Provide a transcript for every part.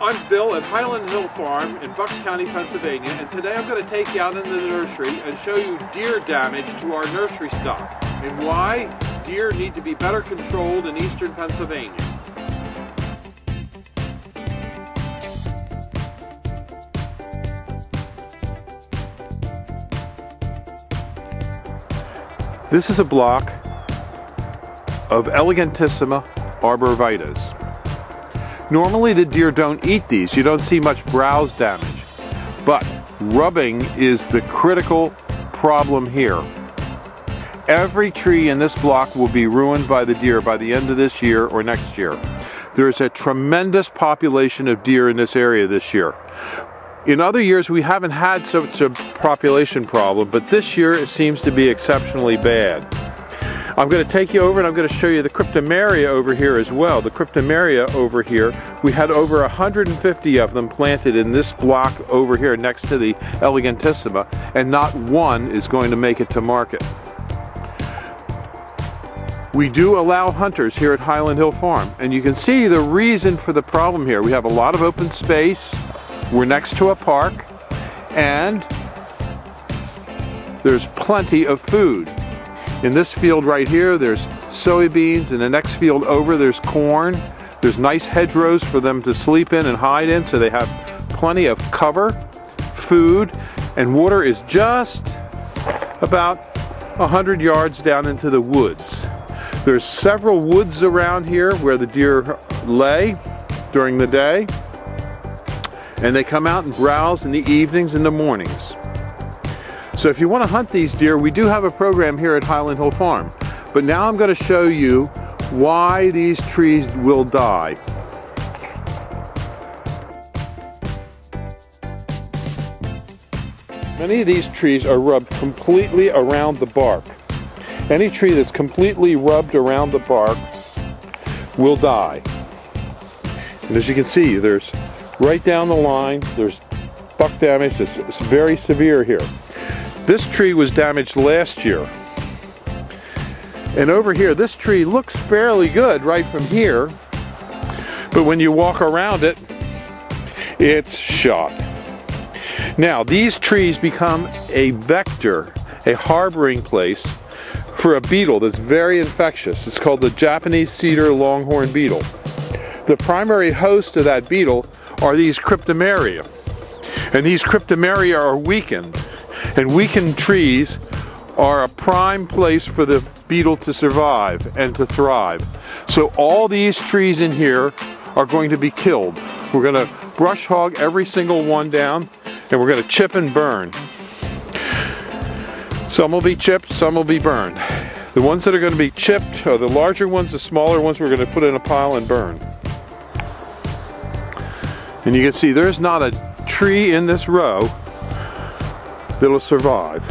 I'm Bill at Highland Hill Farm in Bucks County, Pennsylvania, and today I'm going to take you out into the nursery and show you deer damage to our nursery stock and why deer need to be better controlled in eastern Pennsylvania. This is a block of Elegantissima arborvitaes. Normally the deer don't eat these. You don't see much browse damage. But rubbing is the critical problem here. Every tree in this block will be ruined by the deer by the end of this year or next year. There's a tremendous population of deer in this area this year. In other years, we haven't had such a population problem, but this year it seems to be exceptionally bad. I'm going to take you over and I'm going to show you the cryptomeria over here as well. The cryptomeria over here, we had over 150 of them planted in this block over here next to the elegantissima, and not one is going to make it to market. We do allow hunters here at Highland Hill Farm, and you can see the reason for the problem here. We have a lot of open space, we're next to a park and there's plenty of food. In this field right here, there's soybeans. In the next field over, there's corn. There's nice hedgerows for them to sleep in and hide in, so they have plenty of cover, food, and water is just about 100 yards down into the woods. There's several woods around here where the deer lay during the day and they come out and browse in the evenings and the mornings. So if you want to hunt these deer, we do have a program here at Highland Hill Farm. But now I'm going to show you why these trees will die. Many of these trees are rubbed completely around the bark. Any tree that's completely rubbed around the bark will die. And as you can see, there's right down the line. There's buck damage that's very severe here. This tree was damaged last year. And over here, this tree looks fairly good right from here. But when you walk around it, it's shot. Now, these trees become a vector, a harboring place for a beetle that's very infectious. It's called the Japanese cedar longhorn beetle. The primary host of that beetle are these cryptomeria. And these cryptomeria are weakened. And weakened trees are a prime place for the beetle to survive and to thrive. So all these trees in here are going to be killed. We're going to brush hog every single one down and we're going to chip and burn. Some will be chipped, some will be burned. The ones that are going to be chipped are the larger ones, the smaller ones we're going to put in a pile and burn. And you can see there's not a tree in this row that'll survive.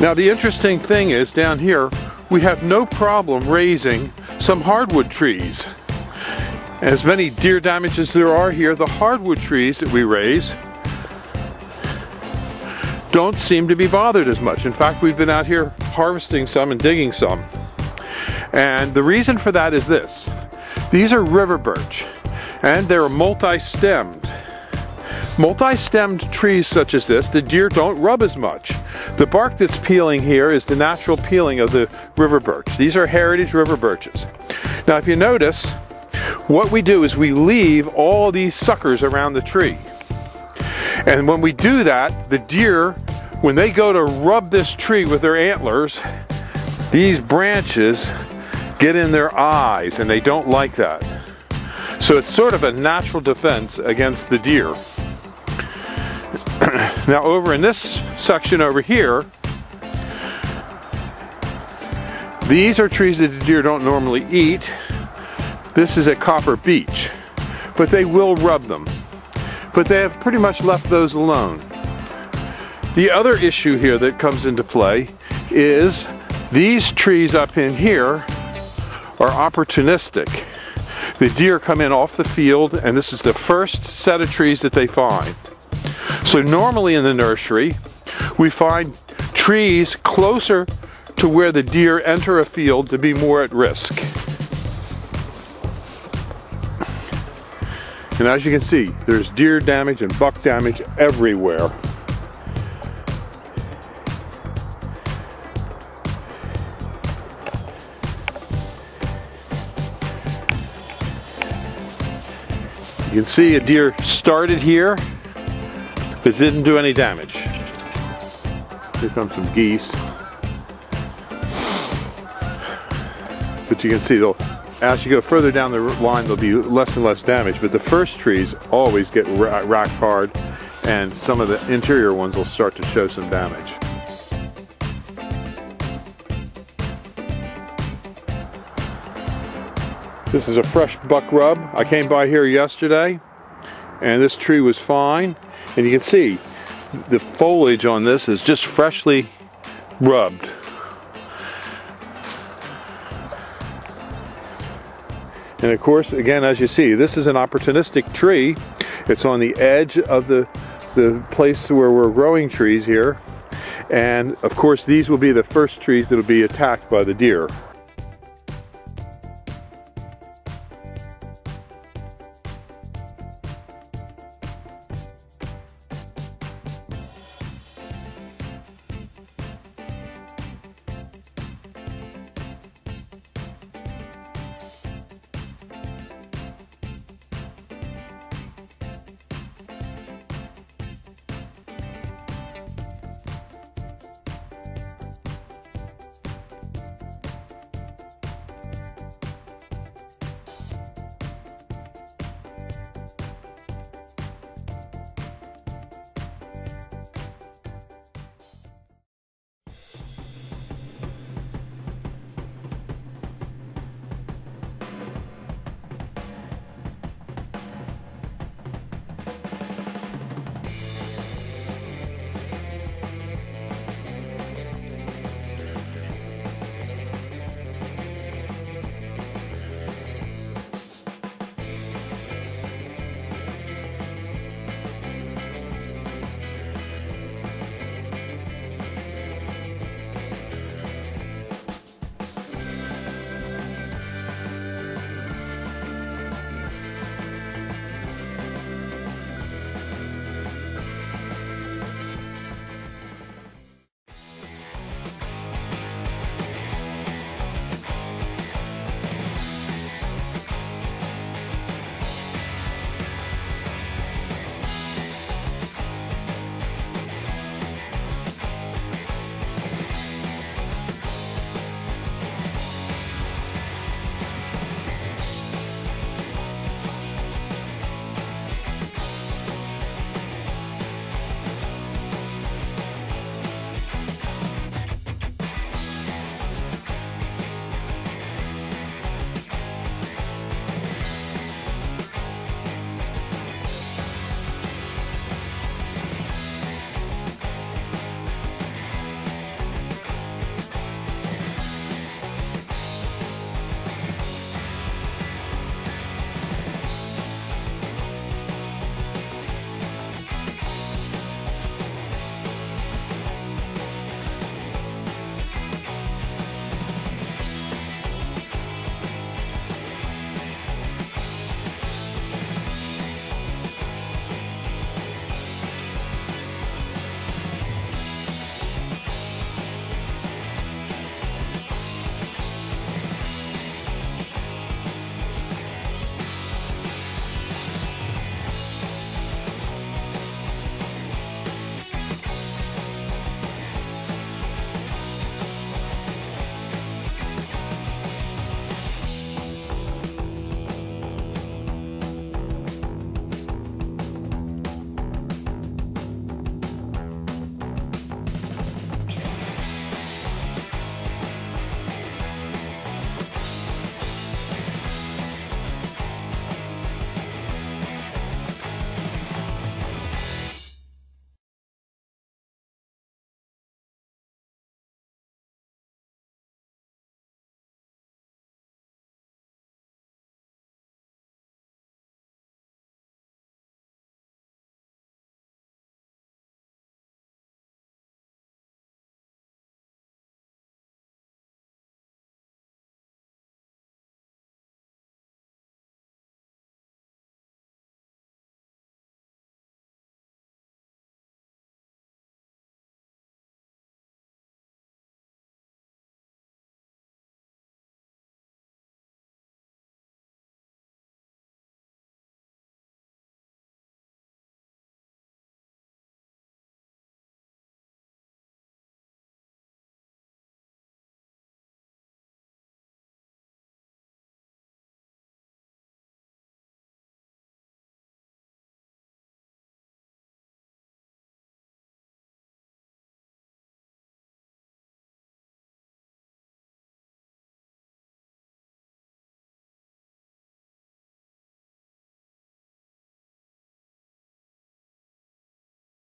Now the interesting thing is down here we have no problem raising some hardwood trees. As many deer damages there are here, the hardwood trees that we raise don't seem to be bothered as much. In fact, we've been out here harvesting some and digging some. And the reason for that is this. These are river birch and they're multi-stemmed. Multi-stemmed trees such as this, the deer don't rub as much. The bark that's peeling here is the natural peeling of the river birch. These are heritage river birches. Now if you notice, what we do is we leave all these suckers around the tree. And when we do that, the deer, when they go to rub this tree with their antlers, these branches get in their eyes and they don't like that. So it's sort of a natural defense against the deer. now over in this section over here, these are trees that the deer don't normally eat. This is a copper beech, but they will rub them but they have pretty much left those alone. The other issue here that comes into play is these trees up in here are opportunistic. The deer come in off the field and this is the first set of trees that they find. So normally in the nursery we find trees closer to where the deer enter a field to be more at risk. And as you can see, there's deer damage and buck damage everywhere. You can see a deer started here, but didn't do any damage. Here come some geese. But you can see, they'll, as you go further down the line, there'll be less and less damage. But the first trees always get racked hard, and some of the interior ones will start to show some damage. This is a fresh buck rub. I came by here yesterday and this tree was fine. And you can see the foliage on this is just freshly rubbed. And of course, again, as you see, this is an opportunistic tree. It's on the edge of the, the place where we're growing trees here. And of course, these will be the first trees that will be attacked by the deer.